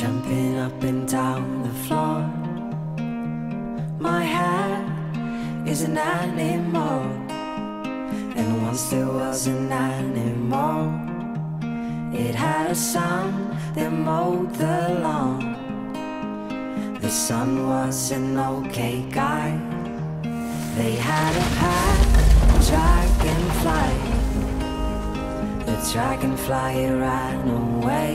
jumping up and down the floor. My hair is an animal, and once there was an animal. It had a son that mowed the lawn. The son was an okay guy. They had a pet dragonfly. The dragonfly ran away,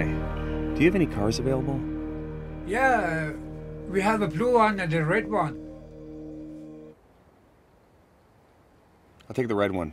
Hi. Do you have any cars available? Yeah, we have a blue one and a red one. I'll take the red one.